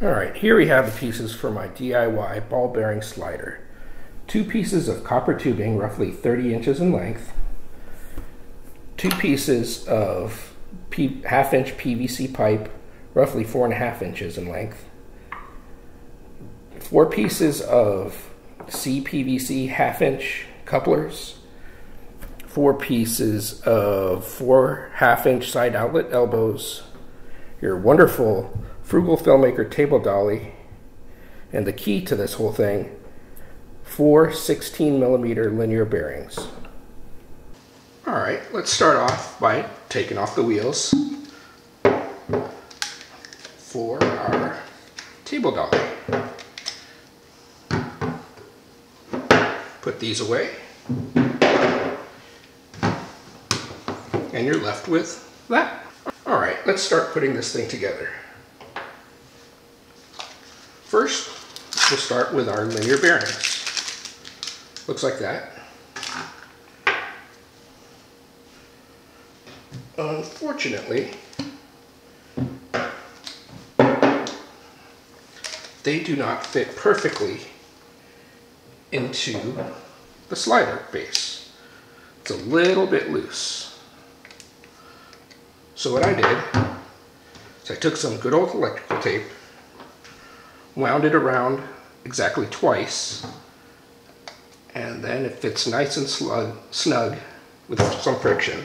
All right, here we have the pieces for my DIY ball bearing slider. Two pieces of copper tubing, roughly 30 inches in length. Two pieces of half inch PVC pipe, roughly four and a half inches in length. Four pieces of CPVC half inch couplers. Four pieces of four half inch side outlet elbows. Your wonderful Frugal Filmmaker table dolly, and the key to this whole thing, four 16 millimeter linear bearings. All right, let's start off by taking off the wheels for our table dolly. Put these away. And you're left with that. All right, let's start putting this thing together. First, we'll start with our linear bearings. Looks like that. Unfortunately, they do not fit perfectly into the slider base. It's a little bit loose. So what I did is I took some good old electrical tape wound it around exactly twice and then it fits nice and slug, snug with some friction.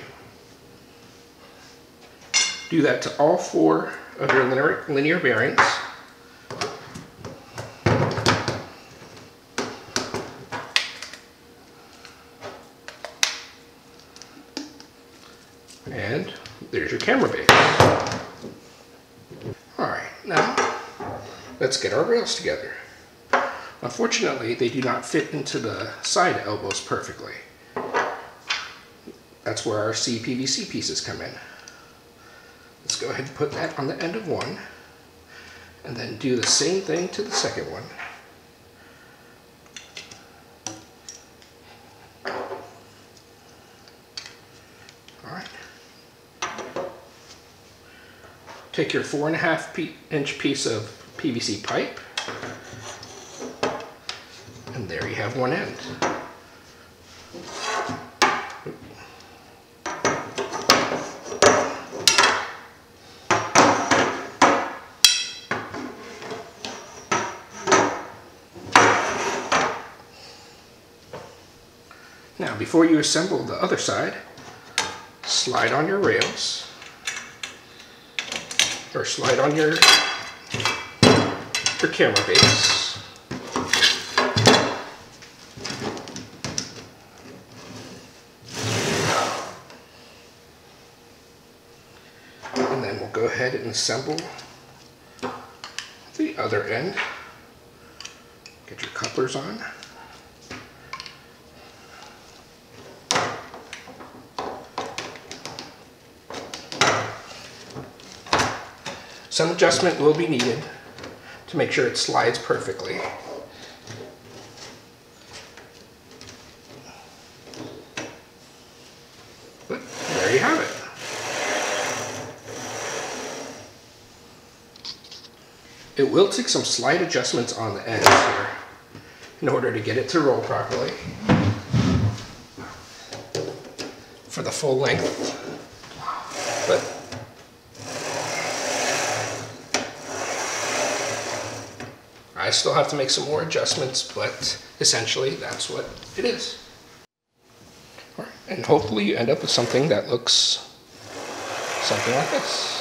Do that to all four of your linear, linear bearings. And there's your camera base. Let's get our rails together. Unfortunately, they do not fit into the side elbows perfectly. That's where our CPVC pieces come in. Let's go ahead and put that on the end of one, and then do the same thing to the second one. Alright. Take your four and a half inch piece of PVC pipe. And there you have one end. Now, before you assemble the other side, slide on your rails, or slide on your your camera base. And then we'll go ahead and assemble the other end. Get your couplers on. Some adjustment will be needed to make sure it slides perfectly. There you have it. It will take some slight adjustments on the ends here in order to get it to roll properly for the full length. But I still have to make some more adjustments, but essentially that's what it is. And hopefully you end up with something that looks something like this.